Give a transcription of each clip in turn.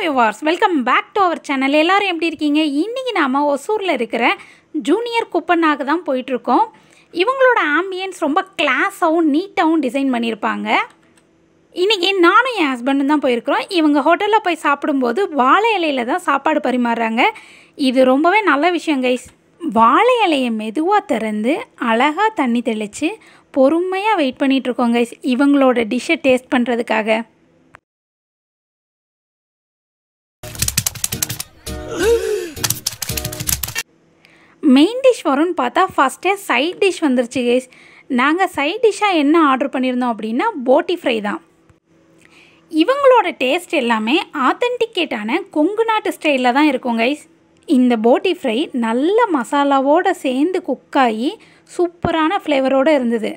Viewers welcome back to our channel எல்லோரும் எப்படி இருக்கீங்க? இன்றைக்கி நாம் ஒசூரில் இருக்கிற ஜூனியர் குப்பனாக தான் போயிட்டுருக்கோம். இவங்களோட ஆம்பியன்ஸ் ரொம்ப கிளாஸாகவும் நீட்டாகவும் டிசைன் பண்ணியிருப்பாங்க. இன்றைக்கி நானும் என் ஹஸ்பண்டும் தான் போயிருக்கிறோம். இவங்க ஹோட்டலில் போய் சாப்பிடும்போது வாழை இலையில தான் சாப்பாடு பரிமாறுறாங்க. இது ரொம்பவே நல்ல விஷயம் கைஸ் வாழை இலையை மெதுவாக திறந்து அழகாக தண்ணி தெளித்து பொறுமையாக வெயிட் பண்ணிகிட்ருக்கோம் கைஸ் இவங்களோட டிஷ்ஷை டேஸ்ட் பண்ணுறதுக்காக மெயின் டிஷ் வரும்னு பார்த்தா ஃபஸ்ட்டே சைட் டிஷ் வந்துருச்சு கைஸ் நாங்கள் சைட் டிஷ்ஷாக என்ன ஆர்டர் பண்ணியிருந்தோம் அப்படின்னா போட்டி ஃப்ரை தான். இவங்களோட டேஸ்ட் எல்லாமே ஆத்தென்டிகேட்டான கொங்கு நாட்டு ஸ்டைலில் தான் இருக்கும் கைஸ் இந்த போட்டி ஃப்ரை நல்ல மசாலாவோடு சேர்ந்து குக்காகி சூப்பரான ஃப்ளேவரோடு இருந்தது.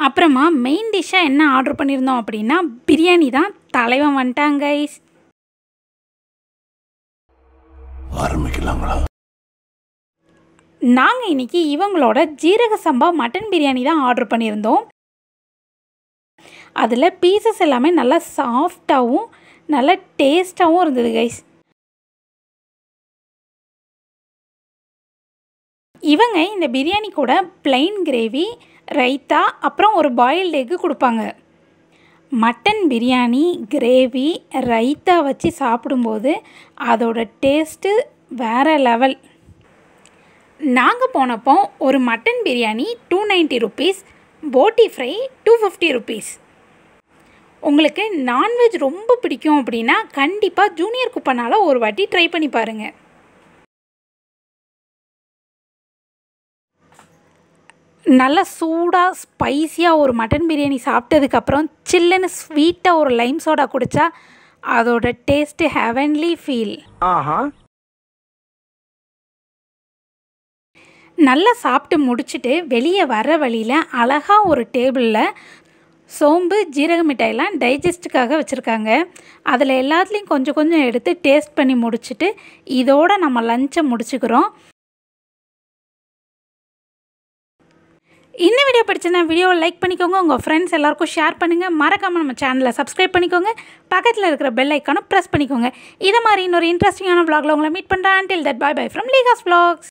அப்புறமா மெயின் டிஷ்ஷாக என்ன ஆர்டர் பண்ணியிருந்தோம் அப்படின்னா பிரியாணி தான் தலைவன் வந்துட்டாங்க கைஸ் ஆரம்பிக்கலாங்களா? நாங்கள் இன்னைக்கு இவங்களோட ஜீரக சம்பா மட்டன் பிரியாணி தான் ஆர்டர் பண்ணியிருந்தோம். அதில் பீசஸ் எல்லாமே நல்லா சாஃப்டாகவும் நல்லா டேஸ்ட்டாகவும் இருந்தது கைஸ் இவங்க இந்த பிரியாணி கூட பிளைன் கிரேவி ரைத்தா அப்புறம் ஒரு பாயில்டு எக்கு கொடுப்பாங்க. மட்டன் பிரியாணி கிரேவி ரைத்தா வச்சு சாப்பிடும்போது அதோட டேஸ்ட்டு வேறு லெவல். நாங்கள் போனப்போ ஒரு mutton biryani two ninety rupees boti fry two fifty rupees உங்களுக்கு நான்வெஜ் ரொம்ப பிடிக்கும் அப்படின்னா கண்டிப்பாக ஜூனியர் குப்பனால் ஒரு வாட்டி ட்ரை பண்ணி பாருங்கள் நல்ல சூடாக ஸ்பைஸியாக ஒரு மட்டன் பிரியாணி சாப்பிட்டதுக்கப்புறம் சில்லுன்னு ஸ்வீட்டாக ஒரு லைம் சோடா குடித்தா அதோட டேஸ்ட்டு ஹெவன்லி ஃபீல் ஆஹா. நல்லா சாப்பிட்டு முடிச்சுட்டு வெளியே வர வழியில் அழகாக ஒரு டேபிளில் சோம்பு ஜீரக மிட்டாயெல்லாம் டைஜஸ்ட்டுக்காக வச்சுருக்காங்க. அதில் எல்லாத்துலேயும் கொஞ்சம் கொஞ்சம் எடுத்து டேஸ்ட் பண்ணி முடிச்சுட்டு இதோட நம்ம லஞ்சை முடிச்சுக்கிறோம். இந்த வீடியோ பிடிச்சதுனா வீடியோவை லைக் பண்ணிக்கோங்க உங்கள் ஃப்ரெண்ட்ஸ் எல்லாருக்கும் ஷேர் பண்ணுங்கள் மறக்காமல் நம்ம சேனலை சப்ஸ்கிரைப் பண்ணிக்கோங்க. பக்கத்தில் இருக்கிற பெல் ஐக்கானும் ப்ரெஸ் பண்ணிக்கோங்க. இதை மாதிரி இன்னொரு இன்ட்ரெஸ்டிங்கான vlogல உங்களை மீட் பண்ணுறேன் till that bye bye from Leeka's blogs